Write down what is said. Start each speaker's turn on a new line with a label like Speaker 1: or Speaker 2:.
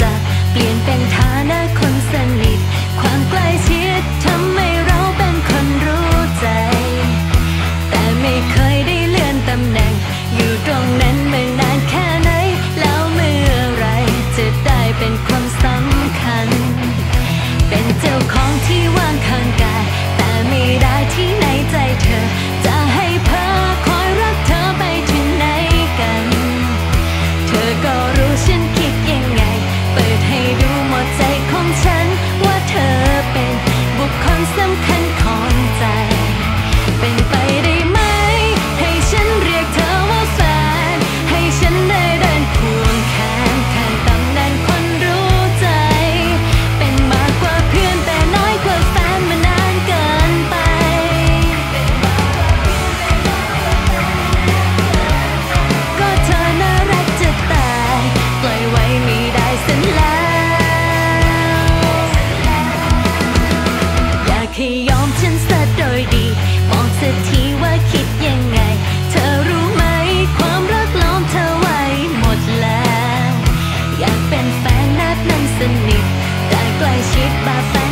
Speaker 1: จะเปลี่ยนฐานะคนสนิท ความใกล้ชิดทำให้เราเป็นคนรู้ใจ แต่ไม่เคยได้เลื่อนตำแหน่ง อยู่ตรงนั้นมานานแค่ไหน แล้วเมื่อไรจะได้เป็นคนสำคัญ เป็นเจ้าของที่ว่างข้างกาย แต่ไม่ได้ที่ในใจเธอ จะให้เพ้อคอยรักเธอไปถึงไหนกัน เธอก็รู้ฉัน บุคคลสำคัญ แฟ